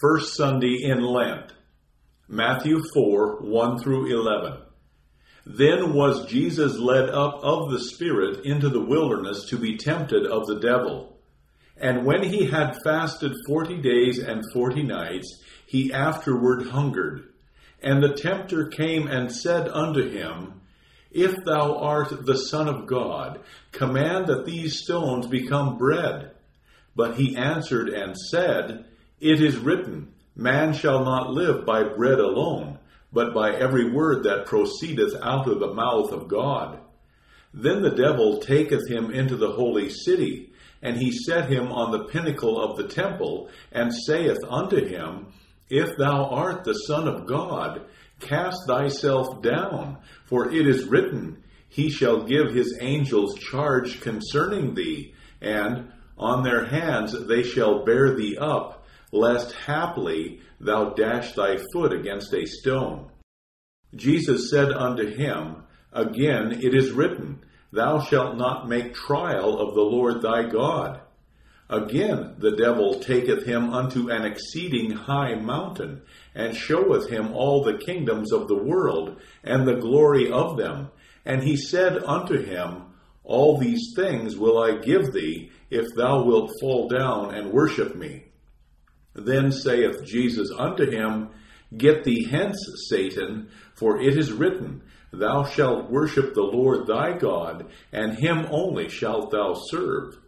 First Sunday in Lent. Matthew 4 1 through 11. Then was Jesus led up of the Spirit into the wilderness to be tempted of the devil. And when he had fasted forty days and forty nights, he afterward hungered. And the tempter came and said unto him, If thou art the Son of God, command that these stones become bread. But he answered and said, it is written, Man shall not live by bread alone, but by every word that proceedeth out of the mouth of God. Then the devil taketh him into the holy city, and he set him on the pinnacle of the temple, and saith unto him, If thou art the Son of God, cast thyself down, for it is written, He shall give his angels charge concerning thee, and on their hands they shall bear thee up lest haply thou dash thy foot against a stone. Jesus said unto him, Again it is written, Thou shalt not make trial of the Lord thy God. Again the devil taketh him unto an exceeding high mountain, and showeth him all the kingdoms of the world, and the glory of them. And he said unto him, All these things will I give thee, if thou wilt fall down and worship me. Then saith Jesus unto him, Get thee hence, Satan, for it is written, Thou shalt worship the Lord thy God, and him only shalt thou serve.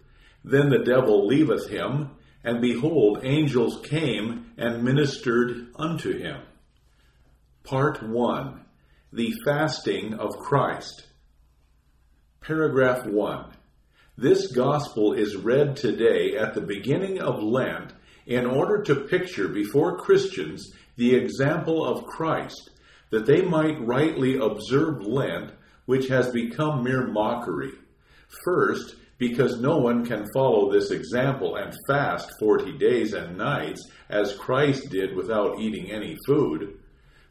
Then the devil leaveth him, and behold, angels came and ministered unto him. Part 1 The Fasting of Christ. Paragraph 1 This gospel is read today at the beginning of Lent in order to picture before Christians the example of Christ, that they might rightly observe Lent, which has become mere mockery. First, because no one can follow this example and fast forty days and nights, as Christ did without eating any food.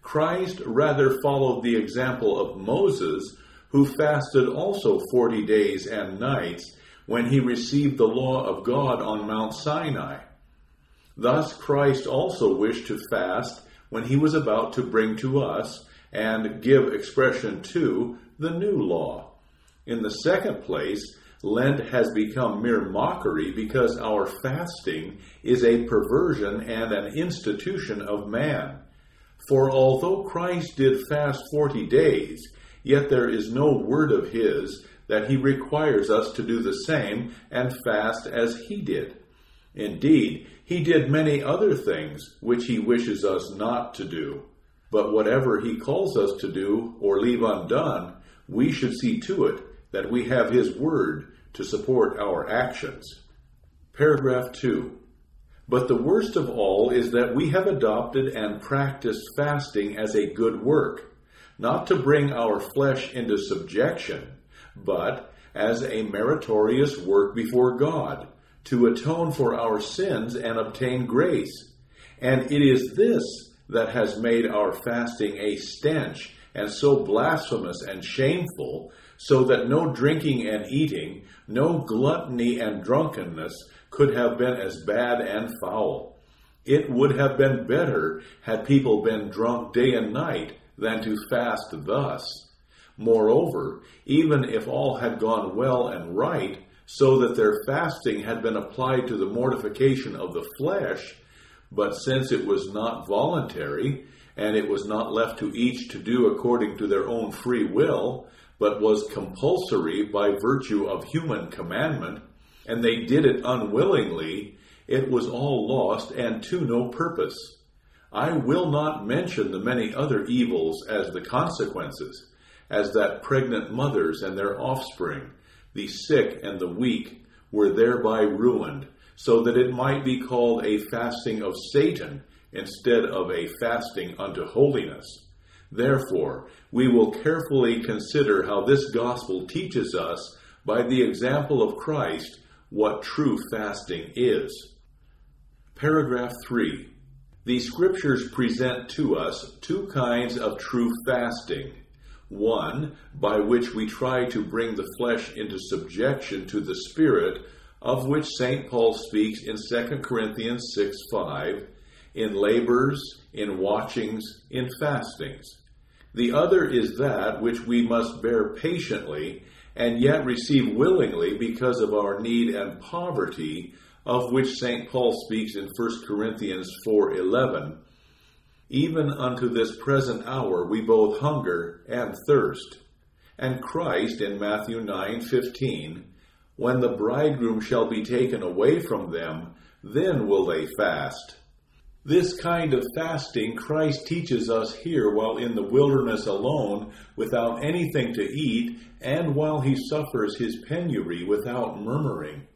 Christ rather followed the example of Moses, who fasted also forty days and nights when he received the law of God on Mount Sinai. Thus Christ also wished to fast when he was about to bring to us and give expression to the new law. In the second place, Lent has become mere mockery because our fasting is a perversion and an institution of man. For although Christ did fast forty days, yet there is no word of his that he requires us to do the same and fast as he did. Indeed, he did many other things which he wishes us not to do. But whatever he calls us to do or leave undone, we should see to it that we have his word to support our actions. Paragraph 2. But the worst of all is that we have adopted and practiced fasting as a good work, not to bring our flesh into subjection, but as a meritorious work before God to atone for our sins and obtain grace. And it is this that has made our fasting a stench and so blasphemous and shameful, so that no drinking and eating, no gluttony and drunkenness could have been as bad and foul. It would have been better had people been drunk day and night than to fast thus. Moreover, even if all had gone well and right, so that their fasting had been applied to the mortification of the flesh, but since it was not voluntary, and it was not left to each to do according to their own free will, but was compulsory by virtue of human commandment, and they did it unwillingly, it was all lost and to no purpose. I will not mention the many other evils as the consequences, as that pregnant mothers and their offspring, the sick and the weak were thereby ruined, so that it might be called a fasting of Satan instead of a fasting unto holiness. Therefore, we will carefully consider how this gospel teaches us, by the example of Christ, what true fasting is. Paragraph 3. The scriptures present to us two kinds of true fasting one, by which we try to bring the flesh into subjection to the Spirit, of which St. Paul speaks in 2 Corinthians 6 5, in labors, in watchings, in fastings. The other is that which we must bear patiently and yet receive willingly because of our need and poverty, of which St. Paul speaks in 1 Corinthians 4:11. Even unto this present hour we both hunger and thirst. And Christ in Matthew 9:15, when the bridegroom shall be taken away from them, then will they fast. This kind of fasting Christ teaches us here while in the wilderness alone, without anything to eat, and while he suffers his penury without murmuring.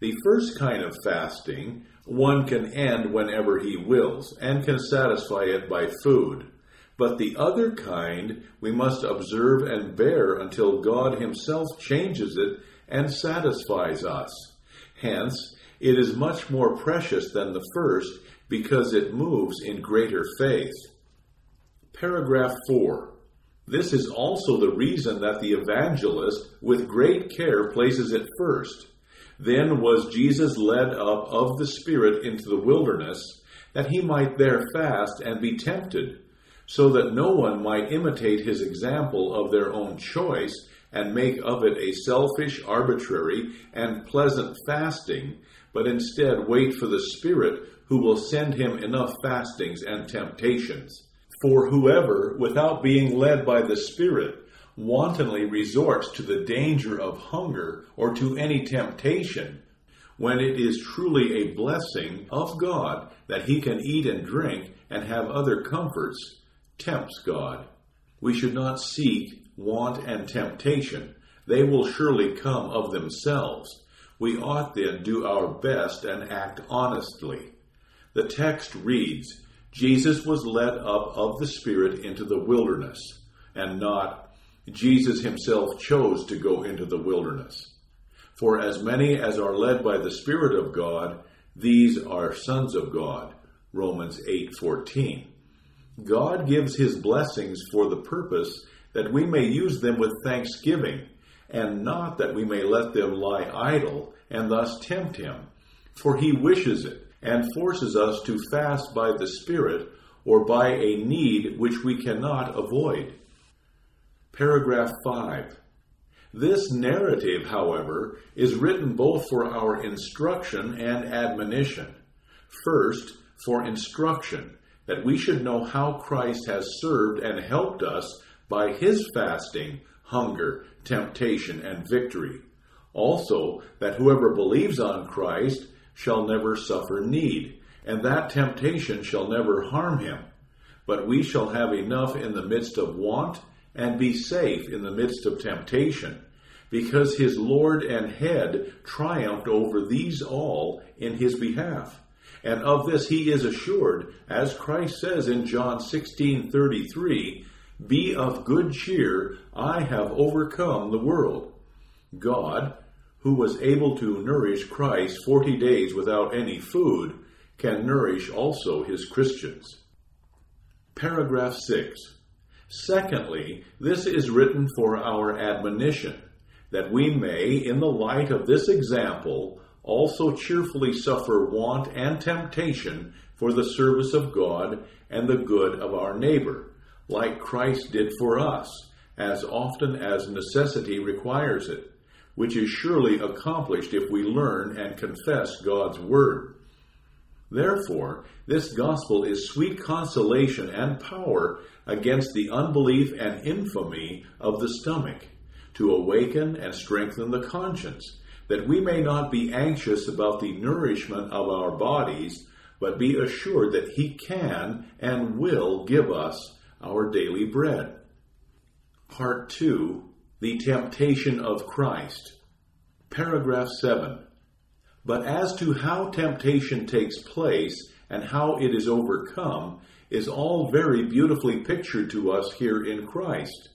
The first kind of fasting one can end whenever he wills, and can satisfy it by food. But the other kind we must observe and bear until God himself changes it and satisfies us. Hence, it is much more precious than the first because it moves in greater faith. Paragraph 4. This is also the reason that the evangelist, with great care, places it first. Then was Jesus led up of the Spirit into the wilderness, that he might there fast and be tempted, so that no one might imitate his example of their own choice and make of it a selfish, arbitrary, and pleasant fasting, but instead wait for the Spirit who will send him enough fastings and temptations. For whoever, without being led by the Spirit, wantonly resorts to the danger of hunger or to any temptation, when it is truly a blessing of God that he can eat and drink and have other comforts, tempts God. We should not seek want and temptation. They will surely come of themselves. We ought then do our best and act honestly. The text reads, Jesus was led up of the Spirit into the wilderness, and not, Jesus himself chose to go into the wilderness. For as many as are led by the Spirit of God, these are sons of God. Romans 8:14. God gives his blessings for the purpose that we may use them with thanksgiving, and not that we may let them lie idle and thus tempt him. For he wishes it, and forces us to fast by the Spirit or by a need which we cannot avoid. Paragraph 5. This narrative, however, is written both for our instruction and admonition. First, for instruction, that we should know how Christ has served and helped us by his fasting, hunger, temptation, and victory. Also, that whoever believes on Christ shall never suffer need, and that temptation shall never harm him. But we shall have enough in the midst of want, and be safe in the midst of temptation, because his Lord and Head triumphed over these all in his behalf. And of this he is assured, as Christ says in John 16:33, "Be of good cheer, I have overcome the world." God, who was able to nourish Christ 40 days without any food, can nourish also his Christians. Paragraph 6. Secondly, this is written for our admonition, that we may, in the light of this example, also cheerfully suffer want and temptation for the service of God and the good of our neighbor, like Christ did for us, as often as necessity requires it which is surely accomplished if we learn and confess God's Word. Therefore, this gospel is sweet consolation and power against the unbelief and infamy of the stomach, to awaken and strengthen the conscience, that we may not be anxious about the nourishment of our bodies, but be assured that He can and will give us our daily bread. Part 2 the temptation of Christ. Paragraph 7. But as to how temptation takes place and how it is overcome is all very beautifully pictured to us here in Christ.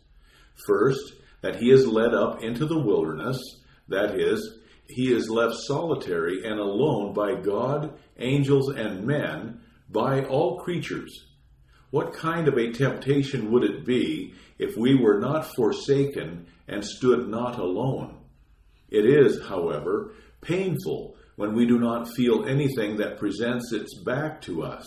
First, that he is led up into the wilderness, that is, he is left solitary and alone by God, angels, and men, by all creatures. What kind of a temptation would it be if we were not forsaken and stood not alone. It is, however, painful when we do not feel anything that presents its back to us.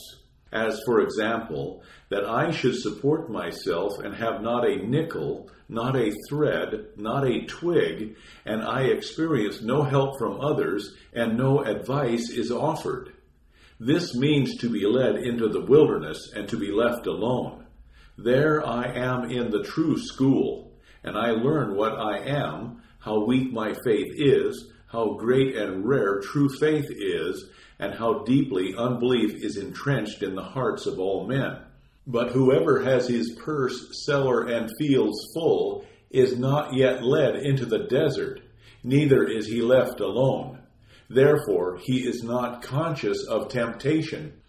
As, for example, that I should support myself and have not a nickel, not a thread, not a twig, and I experience no help from others, and no advice is offered. This means to be led into the wilderness and to be left alone. There I am in the true school, and I learn what I am, how weak my faith is, how great and rare true faith is, and how deeply unbelief is entrenched in the hearts of all men. But whoever has his purse, cellar, and fields full is not yet led into the desert, neither is he left alone. Therefore, he is not conscious of temptation.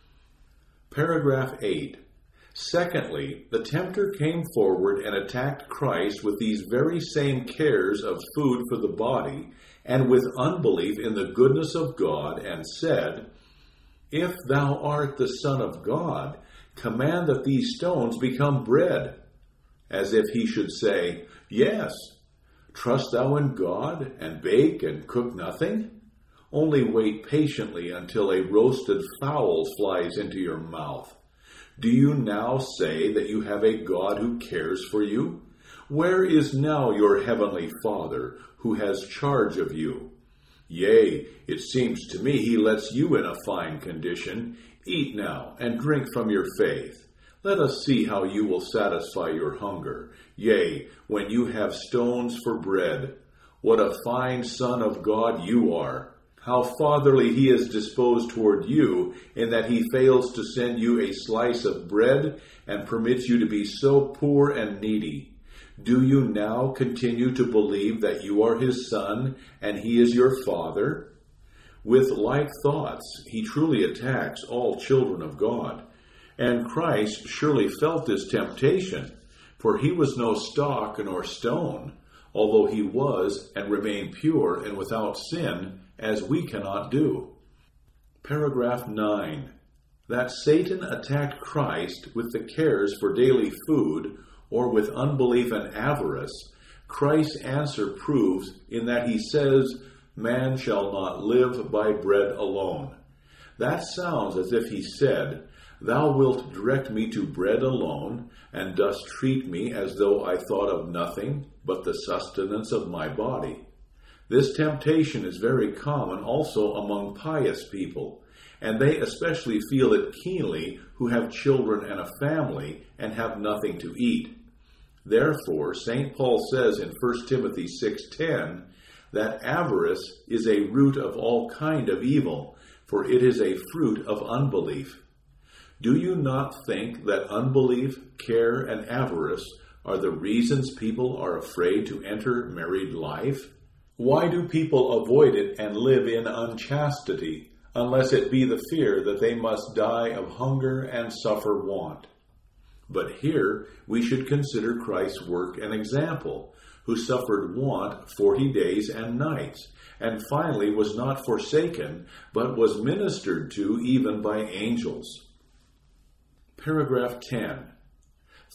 Paragraph 8. Secondly, the tempter came forward and attacked Christ with these very same cares of food for the body and with unbelief in the goodness of God, and said, If thou art the Son of God, command that these stones become bread. As if he should say, Yes, trust thou in God, and bake and cook nothing? Only wait patiently until a roasted fowl flies into your mouth. Do you now say that you have a God who cares for you? Where is now your heavenly Father who has charge of you? Yea, it seems to me he lets you in a fine condition. Eat now and drink from your faith. Let us see how you will satisfy your hunger. Yea, when you have stones for bread. What a fine Son of God you are! how fatherly he is disposed toward you, in that he fails to send you a slice of bread and permits you to be so poor and needy. Do you now continue to believe that you are his son and he is your father? With like thoughts, he truly attacks all children of God. And Christ surely felt this temptation, for he was no stock nor stone, although he was and remained pure and without sin as we cannot do. Paragraph 9. That Satan attacked Christ with the cares for daily food or with unbelief and avarice, Christ's answer proves in that he says, Man shall not live by bread alone. That sounds as if he said, Thou wilt direct me to bread alone, and dost treat me as though I thought of nothing but the sustenance of my body. This temptation is very common also among pious people, and they especially feel it keenly who have children and a family and have nothing to eat. Therefore, St. Paul says in 1 Timothy 6:10 that avarice is a root of all kind of evil, for it is a fruit of unbelief. Do you not think that unbelief, care, and avarice are the reasons people are afraid to enter married life? Why do people avoid it and live in unchastity, unless it be the fear that they must die of hunger and suffer want? But here we should consider Christ's work and example, who suffered want forty days and nights, and finally was not forsaken, but was ministered to even by angels. Paragraph 10.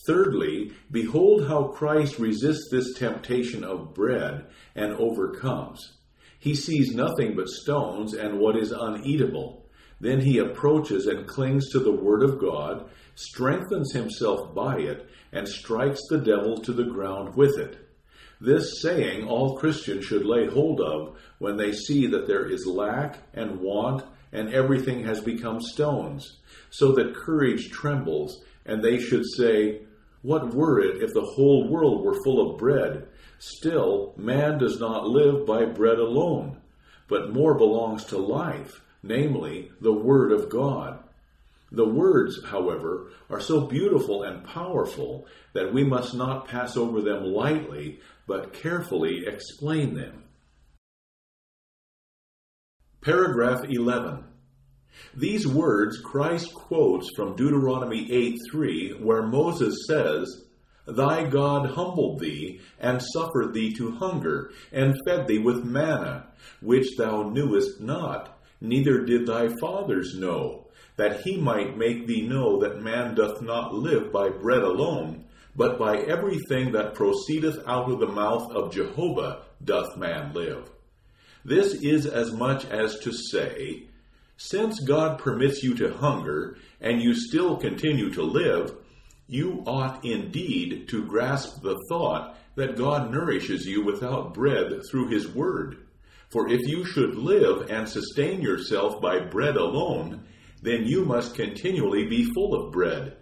Thirdly, behold how Christ resists this temptation of bread and overcomes. He sees nothing but stones and what is uneatable. Then he approaches and clings to the Word of God, strengthens himself by it, and strikes the devil to the ground with it. This saying all Christians should lay hold of when they see that there is lack and want and everything has become stones, so that courage trembles and they should say, What were it if the whole world were full of bread? Still, man does not live by bread alone, but more belongs to life, namely, the Word of God. The words, however, are so beautiful and powerful that we must not pass over them lightly, but carefully explain them. Paragraph 11. These words Christ quotes from Deuteronomy 8:3, where Moses says, Thy God humbled thee, and suffered thee to hunger, and fed thee with manna, which thou knewest not, neither did thy fathers know, that he might make thee know that man doth not live by bread alone, but by everything that proceedeth out of the mouth of Jehovah doth man live. This is as much as to say, since God permits you to hunger and you still continue to live, you ought indeed to grasp the thought that God nourishes you without bread through His Word. For if you should live and sustain yourself by bread alone, then you must continually be full of bread.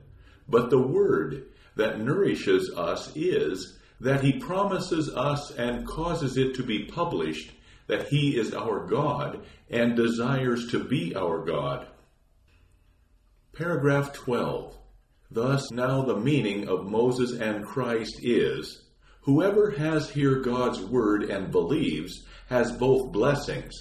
But the Word that nourishes us is that He promises us and causes it to be published that He is our God and desires to be our God. Paragraph 12. Thus, now the meaning of Moses and Christ is Whoever has here God's word and believes has both blessings.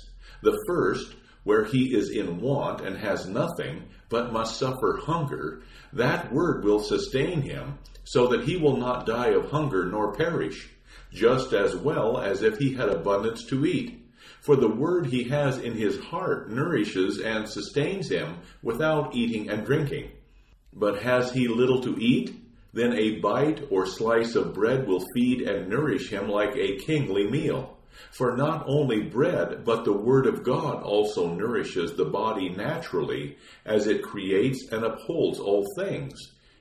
The first, where he is in want and has nothing, but must suffer hunger, that word will sustain him, so that he will not die of hunger nor perish, just as well as if he had abundance to eat. For the word he has in his heart nourishes and sustains him without eating and drinking. But has he little to eat? Then a bite or slice of bread will feed and nourish him like a kingly meal. For not only bread, but the Word of God also nourishes the body naturally, as it creates and upholds all things.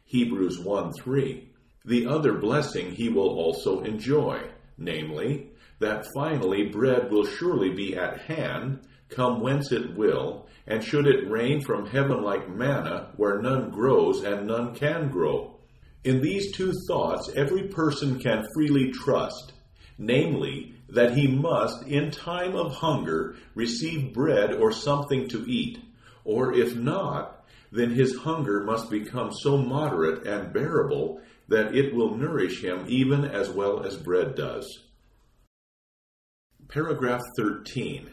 Hebrews 1 3. The other blessing he will also enjoy, namely, that finally bread will surely be at hand, come whence it will, and should it rain from heaven like manna, where none grows and none can grow. In these two thoughts, every person can freely trust, namely, that he must, in time of hunger, receive bread or something to eat, or if not, then his hunger must become so moderate and bearable that it will nourish him even as well as bread does. Paragraph 13.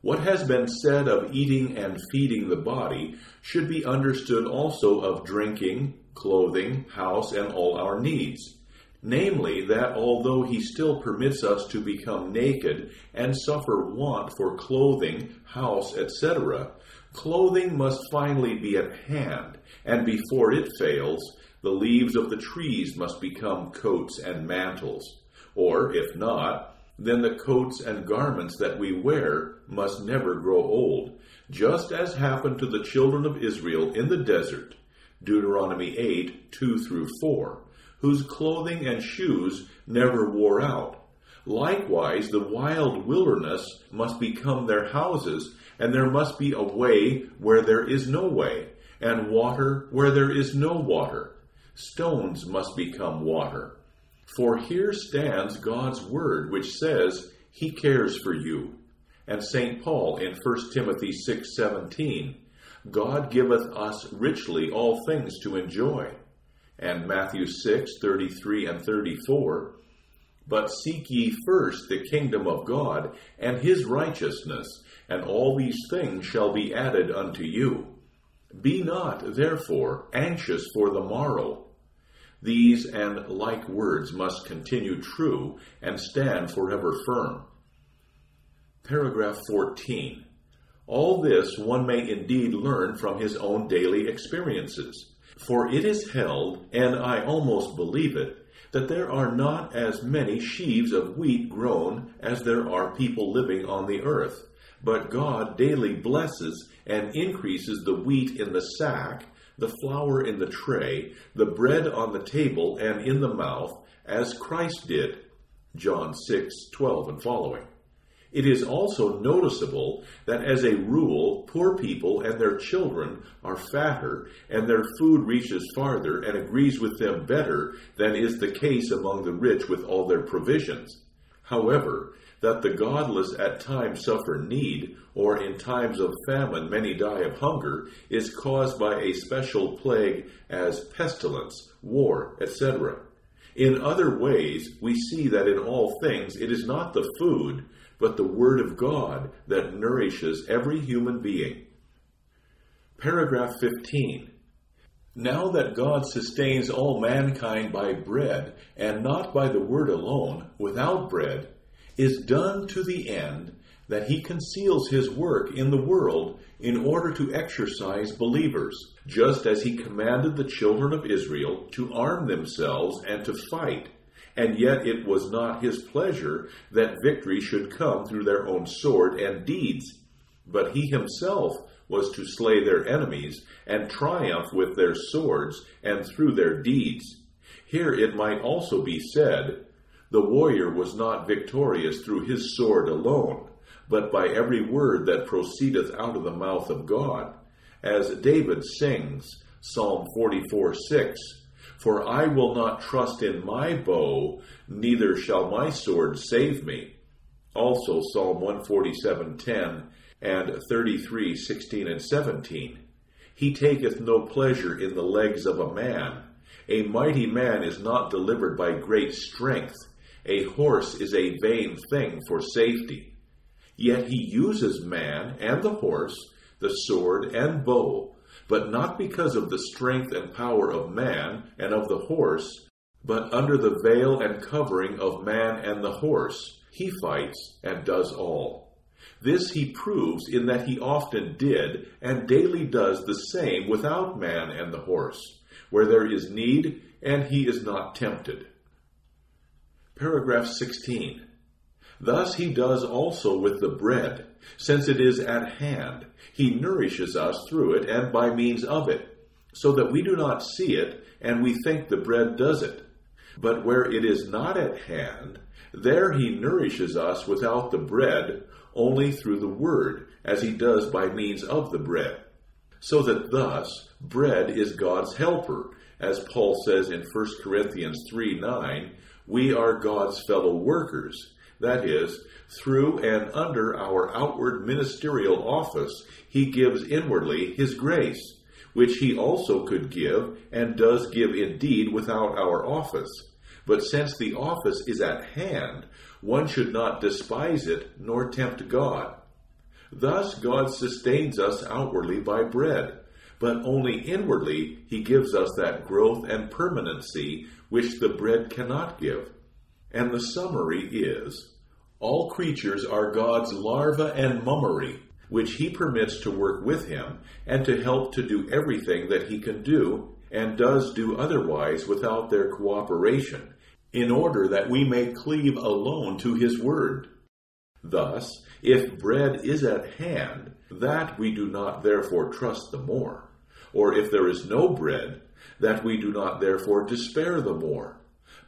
What has been said of eating and feeding the body should be understood also of drinking, clothing, house, and all our needs. Namely, that although he still permits us to become naked and suffer want for clothing, house, etc., clothing must finally be at hand, and before it fails, the leaves of the trees must become coats and mantles. Or, if not, then the coats and garments that we wear must never grow old, just as happened to the children of Israel in the desert. Deuteronomy 8 2 through 4, whose clothing and shoes never wore out. Likewise, the wild wilderness must become their houses, and there must be a way where there is no way, and water where there is no water. Stones must become water for here stands God's word, which says, He cares for you. And St. Paul in 1 Timothy 6:17, God giveth us richly all things to enjoy. And Matthew 6:33 and 34, but seek ye first the kingdom of God and his righteousness, and all these things shall be added unto you. Be not, therefore, anxious for the morrow these and like words must continue true and stand forever firm. Paragraph 14. All this one may indeed learn from his own daily experiences. For it is held, and I almost believe it, that there are not as many sheaves of wheat grown as there are people living on the earth. But God daily blesses and increases the wheat in the sack the flour in the tray, the bread on the table and in the mouth, as Christ did. John 6, 12 and following. It is also noticeable that as a rule, poor people and their children are fatter, and their food reaches farther and agrees with them better than is the case among the rich with all their provisions. However, that the godless at times suffer need, or in times of famine many die of hunger, is caused by a special plague as pestilence, war, etc. In other ways, we see that in all things it is not the food, but the Word of God that nourishes every human being. Paragraph 15. Now that God sustains all mankind by bread, and not by the Word alone, without bread, is done to the end that he conceals his work in the world in order to exercise believers, just as he commanded the children of Israel to arm themselves and to fight, and yet it was not his pleasure that victory should come through their own sword and deeds, but he himself was to slay their enemies and triumph with their swords and through their deeds. Here it might also be said, The warrior was not victorious through his sword alone, but by every word that proceedeth out of the mouth of God, as David sings, Psalm 44 6. For I will not trust in my bow, neither shall my sword save me. Also Psalm 147:10 and 33:16 and 17. He taketh no pleasure in the legs of a man. A mighty man is not delivered by great strength. A horse is a vain thing for safety. Yet he uses man and the horse, the sword and bow but not because of the strength and power of man and of the horse, but under the veil and covering of man and the horse, he fights and does all. This he proves in that he often did and daily does the same without man and the horse, where there is need and he is not tempted. Paragraph 16. Thus he does also with the bread, since it is at hand. He nourishes us through it and by means of it, so that we do not see it and we think the bread does it. But where it is not at hand, there he nourishes us without the bread, only through the word, as he does by means of the bread. So that thus bread is God's helper, as Paul says in 1 Corinthians 3 9, we are God's fellow workers. That is, through and under our outward ministerial office, he gives inwardly his grace, which he also could give, and does give indeed without our office. But since the office is at hand, one should not despise it nor tempt God. Thus God sustains us outwardly by bread, but only inwardly he gives us that growth and permanency which the bread cannot give. And the summary is all creatures are God's larva and mummery, which he permits to work with him and to help to do everything that he can do and does do otherwise without their cooperation, in order that we may cleave alone to his word. Thus, if bread is at hand, that we do not therefore trust the more, or if there is no bread, that we do not therefore despair the more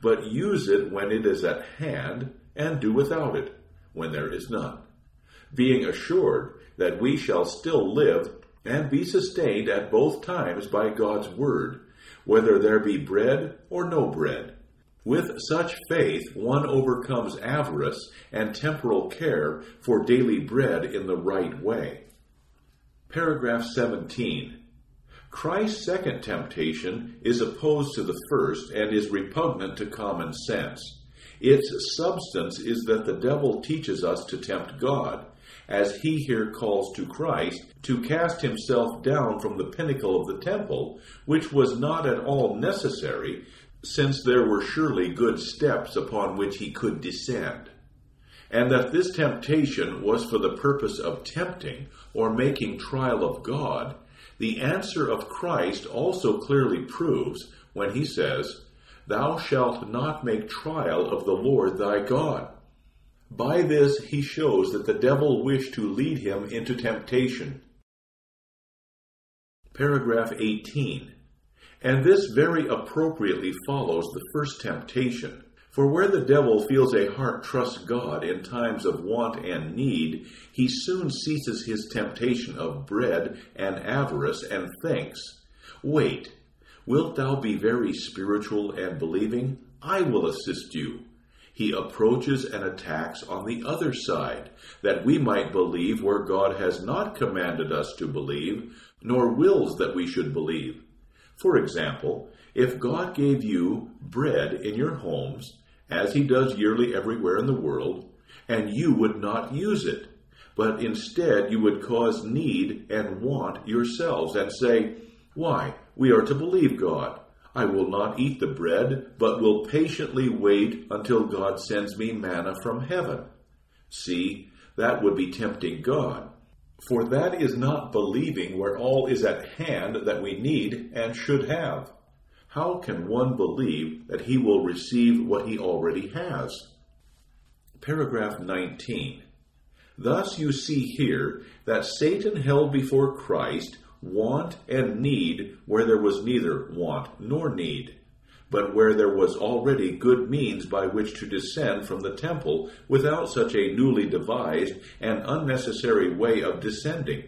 but use it when it is at hand, and do without it when there is none, being assured that we shall still live and be sustained at both times by God's word, whether there be bread or no bread. With such faith, one overcomes avarice and temporal care for daily bread in the right way. Paragraph 17. Christ's second temptation is opposed to the first and is repugnant to common sense. Its substance is that the devil teaches us to tempt God, as he here calls to Christ to cast himself down from the pinnacle of the temple, which was not at all necessary, since there were surely good steps upon which he could descend. And that this temptation was for the purpose of tempting or making trial of God the answer of Christ also clearly proves when he says, Thou shalt not make trial of the Lord thy God. By this he shows that the devil wished to lead him into temptation. Paragraph 18. And this very appropriately follows the first temptation. For where the devil feels a heart trusts God in times of want and need, he soon ceases his temptation of bread and avarice and thinks, Wait, wilt thou be very spiritual and believing? I will assist you. He approaches and attacks on the other side, that we might believe where God has not commanded us to believe, nor wills that we should believe. For example, if God gave you bread in your homes, as he does yearly everywhere in the world, and you would not use it, but instead you would cause need and want yourselves, and say, Why, we are to believe God. I will not eat the bread, but will patiently wait until God sends me manna from heaven. See, that would be tempting God. For that is not believing where all is at hand that we need and should have. How can one believe that he will receive what he already has? Paragraph 19. Thus you see here that Satan held before Christ want and need where there was neither want nor need, but where there was already good means by which to descend from the temple without such a newly devised and unnecessary way of descending.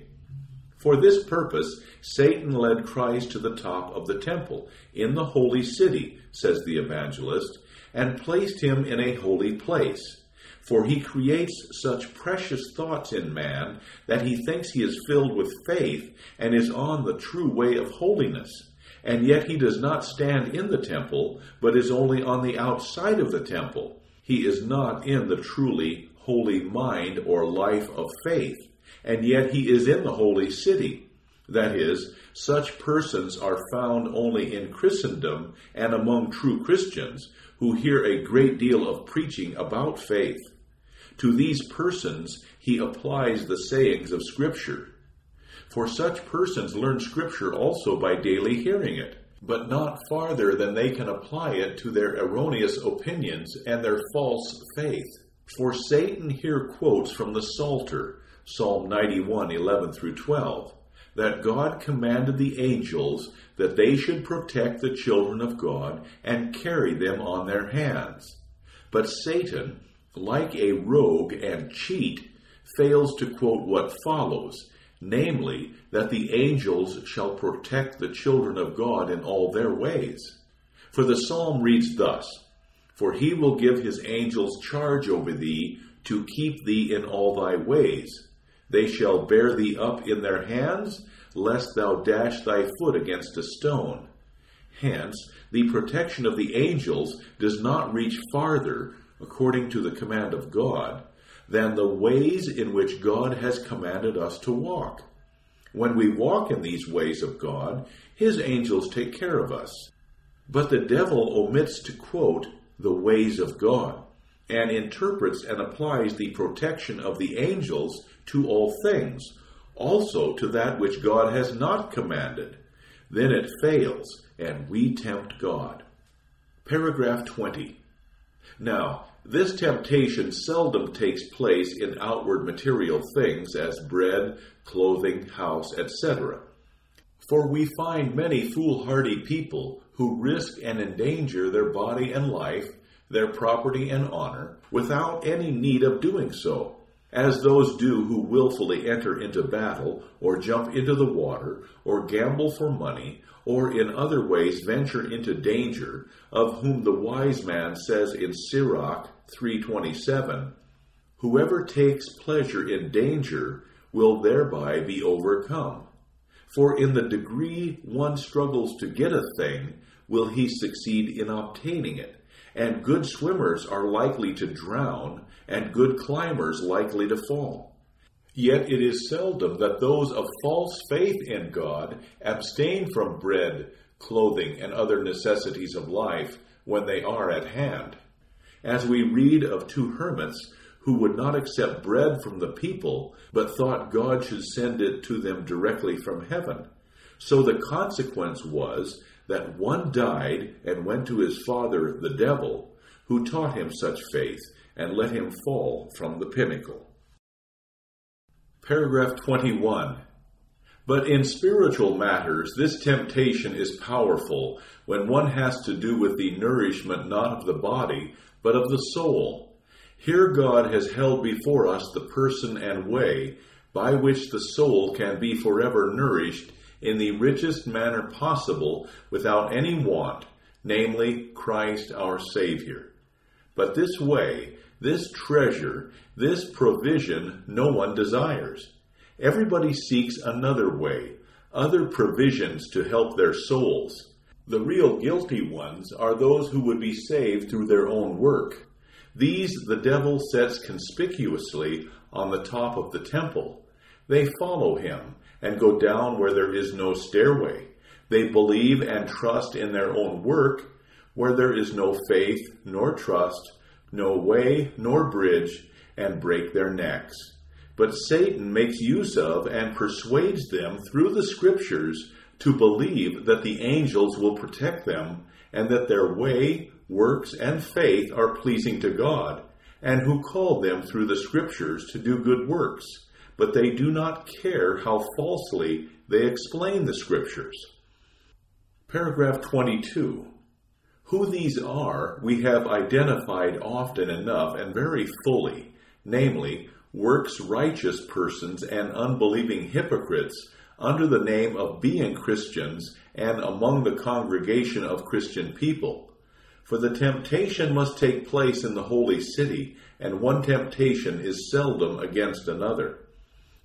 For this purpose, Satan led Christ to the top of the temple, in the holy city, says the evangelist, and placed him in a holy place. For he creates such precious thoughts in man that he thinks he is filled with faith and is on the true way of holiness. And yet he does not stand in the temple, but is only on the outside of the temple. He is not in the truly holy mind or life of faith and yet he is in the holy city. That is, such persons are found only in Christendom and among true Christians who hear a great deal of preaching about faith. To these persons he applies the sayings of Scripture. For such persons learn Scripture also by daily hearing it, but not farther than they can apply it to their erroneous opinions and their false faith. For Satan here quotes from the Psalter, Psalm 91, 11 through 12, that God commanded the angels that they should protect the children of God and carry them on their hands. But Satan, like a rogue and cheat, fails to quote what follows, namely, that the angels shall protect the children of God in all their ways. For the psalm reads thus For he will give his angels charge over thee to keep thee in all thy ways. They shall bear thee up in their hands, lest thou dash thy foot against a stone. Hence, the protection of the angels does not reach farther, according to the command of God, than the ways in which God has commanded us to walk. When we walk in these ways of God, his angels take care of us. But the devil omits to quote the ways of God and interprets and applies the protection of the angels to all things, also to that which God has not commanded. Then it fails, and we tempt God. Paragraph 20. Now, this temptation seldom takes place in outward material things as bread, clothing, house, etc. For we find many foolhardy people who risk and endanger their body and life their property and honor without any need of doing so, as those do who wilfully enter into battle, or jump into the water, or gamble for money, or in other ways venture into danger, of whom the wise man says in Sirach 327, Whoever takes pleasure in danger will thereby be overcome. For in the degree one struggles to get a thing, will he succeed in obtaining it and good swimmers are likely to drown, and good climbers likely to fall. Yet it is seldom that those of false faith in God abstain from bread, clothing, and other necessities of life when they are at hand. As we read of two hermits who would not accept bread from the people, but thought God should send it to them directly from heaven. So the consequence was that one died and went to his father, the devil, who taught him such faith and let him fall from the pinnacle. Paragraph 21. But in spiritual matters, this temptation is powerful when one has to do with the nourishment not of the body, but of the soul. Here God has held before us the person and way by which the soul can be forever nourished in the richest manner possible without any want, namely Christ our Savior. But this way, this treasure, this provision, no one desires. Everybody seeks another way, other provisions to help their souls. The real guilty ones are those who would be saved through their own work. These the devil sets conspicuously on the top of the temple. They follow him and go down where there is no stairway. They believe and trust in their own work where there is no faith nor trust, no way nor bridge, and break their necks. But Satan makes use of and persuades them through the Scriptures to believe that the angels will protect them and that their way, works, and faith are pleasing to God, and who called them through the Scriptures to do good works, but they do not care how falsely they explain the Scriptures. Paragraph 22. Who these are, we have identified often enough and very fully, namely, works righteous persons and unbelieving hypocrites under the name of being Christians and among the congregation of Christian people. For the temptation must take place in the holy city, and one temptation is seldom against another.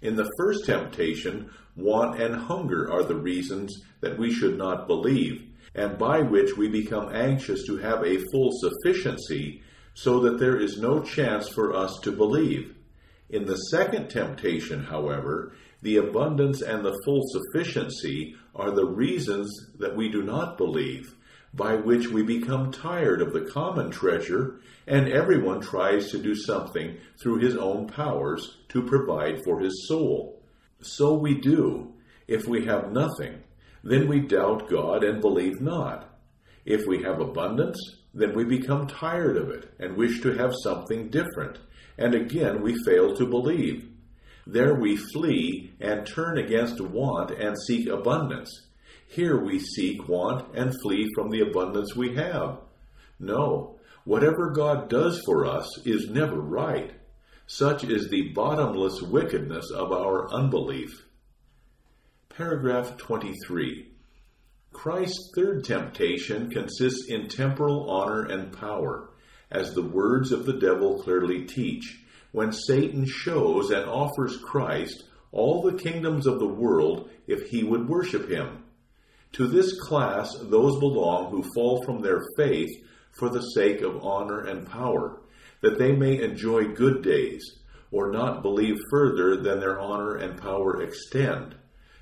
In the first temptation, want and hunger are the reasons that we should not believe, and by which we become anxious to have a full sufficiency, so that there is no chance for us to believe. In the second temptation, however, the abundance and the full sufficiency are the reasons that we do not believe, by which we become tired of the common treasure, and everyone tries to do something through his own powers to provide for his soul. So we do. If we have nothing, then we doubt God and believe not. If we have abundance, then we become tired of it and wish to have something different, and again we fail to believe. There we flee and turn against want and seek abundance. Here we seek, want, and flee from the abundance we have. No, whatever God does for us is never right. Such is the bottomless wickedness of our unbelief. Paragraph 23. Christ's third temptation consists in temporal honor and power, as the words of the devil clearly teach, when Satan shows and offers Christ all the kingdoms of the world if he would worship him. To this class those belong who fall from their faith for the sake of honor and power, that they may enjoy good days, or not believe further than their honor and power extend.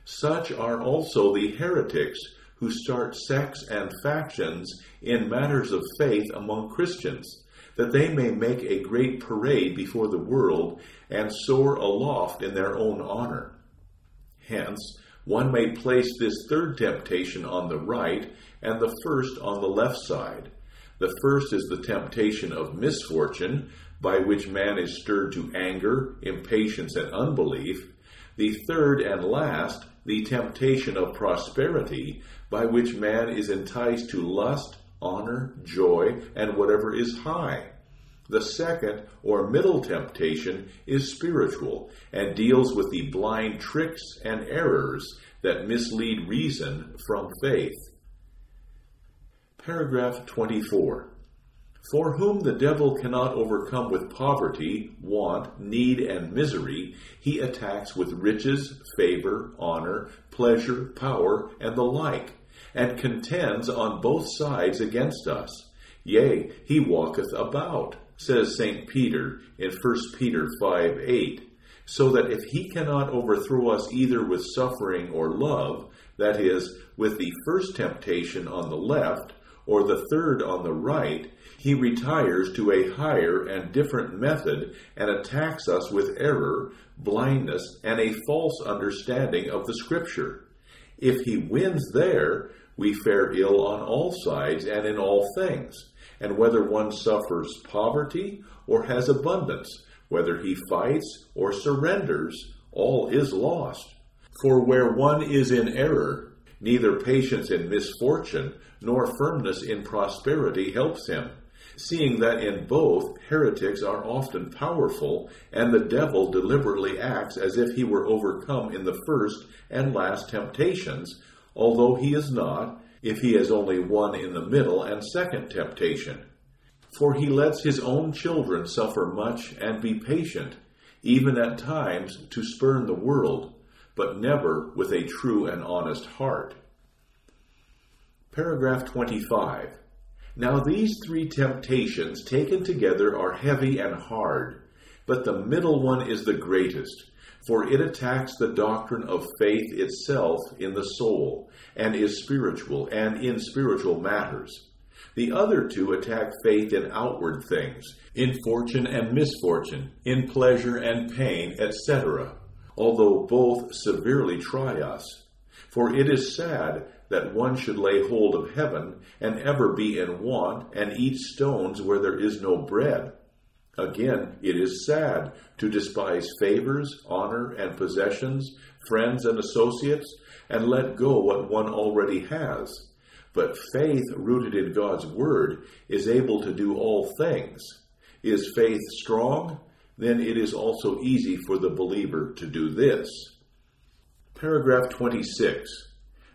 Such are also the heretics who start sects and factions in matters of faith among Christians, that they may make a great parade before the world and soar aloft in their own honor. Hence, one may place this third temptation on the right and the first on the left side. The first is the temptation of misfortune, by which man is stirred to anger, impatience, and unbelief. The third and last, the temptation of prosperity, by which man is enticed to lust, honor, joy, and whatever is high. The second or middle temptation is spiritual and deals with the blind tricks and errors that mislead reason from faith. Paragraph 24. For whom the devil cannot overcome with poverty, want, need, and misery, he attacks with riches, favor, honor, pleasure, power, and the like, and contends on both sides against us. Yea, he walketh about, says St. Peter in 1 Peter 5 8, so that if he cannot overthrow us either with suffering or love, that is, with the first temptation on the left, or the third on the right, he retires to a higher and different method and attacks us with error, blindness, and a false understanding of the Scripture. If he wins there, we fare ill on all sides and in all things, and whether one suffers poverty or has abundance, whether he fights or surrenders, all is lost. For where one is in error, neither patience in misfortune nor firmness in prosperity helps him seeing that in both heretics are often powerful, and the devil deliberately acts as if he were overcome in the first and last temptations, although he is not, if he has only one in the middle and second temptation. For he lets his own children suffer much and be patient, even at times to spurn the world, but never with a true and honest heart. Paragraph 25. Now, these three temptations taken together are heavy and hard, but the middle one is the greatest, for it attacks the doctrine of faith itself in the soul, and is spiritual and in spiritual matters. The other two attack faith in outward things, in fortune and misfortune, in pleasure and pain, etc., although both severely try us. For it is sad that one should lay hold of heaven and ever be in want and eat stones where there is no bread. Again, it is sad to despise favors, honor, and possessions, friends and associates, and let go what one already has. But faith rooted in God's Word is able to do all things. Is faith strong? Then it is also easy for the believer to do this. Paragraph 26.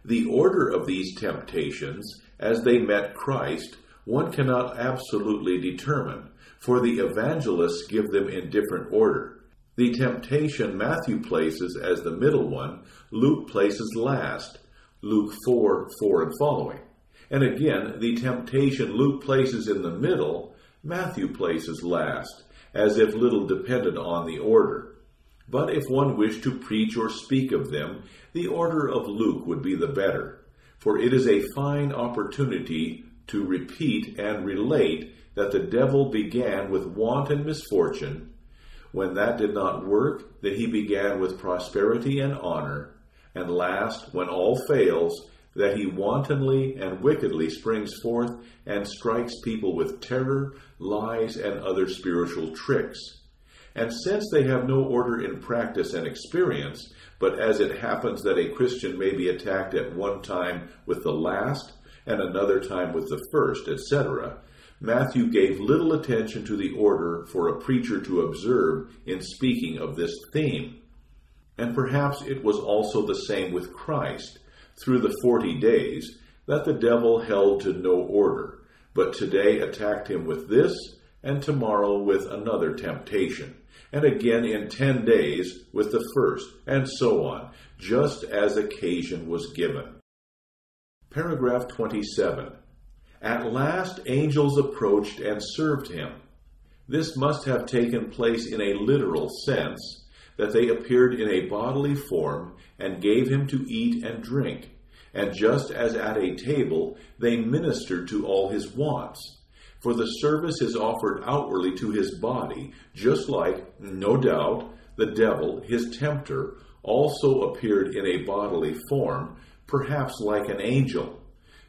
The order of these temptations, as they met Christ, one cannot absolutely determine, for the evangelists give them in different order. The temptation Matthew places as the middle one, Luke places last, Luke 4 4 and following. And again, the temptation Luke places in the middle, Matthew places last, as if little depended on the order. But if one wished to preach or speak of them, the order of Luke would be the better, for it is a fine opportunity to repeat and relate that the devil began with want and misfortune. When that did not work, that he began with prosperity and honor, and last, when all fails, that he wantonly and wickedly springs forth and strikes people with terror, lies, and other spiritual tricks. And since they have no order in practice and experience, but as it happens that a Christian may be attacked at one time with the last, and another time with the first, etc., Matthew gave little attention to the order for a preacher to observe in speaking of this theme. And perhaps it was also the same with Christ, through the forty days, that the devil held to no order, but today attacked him with this, and tomorrow with another temptation and again in ten days with the first, and so on, just as occasion was given. Paragraph 27. At last angels approached and served him. This must have taken place in a literal sense, that they appeared in a bodily form and gave him to eat and drink, and just as at a table they ministered to all his wants. For the service is offered outwardly to his body, just like, no doubt, the devil, his tempter, also appeared in a bodily form, perhaps like an angel.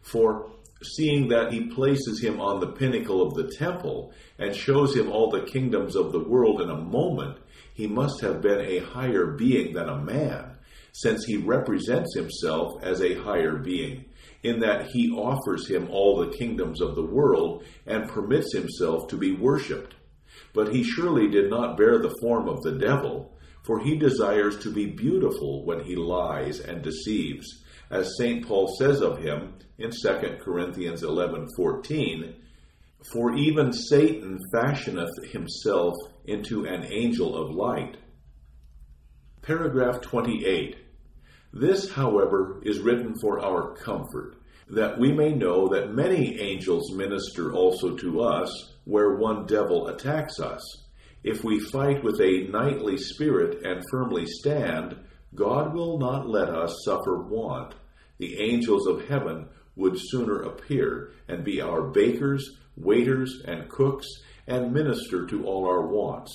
For seeing that he places him on the pinnacle of the temple and shows him all the kingdoms of the world in a moment, he must have been a higher being than a man, since he represents himself as a higher being in that he offers him all the kingdoms of the world and permits himself to be worshipped. But he surely did not bear the form of the devil, for he desires to be beautiful when he lies and deceives, as St. Paul says of him in 2 Corinthians 11:14, "For even Satan fashioneth himself into an angel of light." Paragraph 28. This, however, is written for our comfort, that we may know that many angels minister also to us where one devil attacks us. If we fight with a knightly spirit and firmly stand, God will not let us suffer want. The angels of heaven would sooner appear and be our bakers, waiters, and cooks, and minister to all our wants.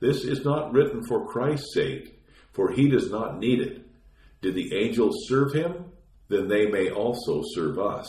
This is not written for Christ's sake, for he does not need it did the angels serve him? Then they may also serve us.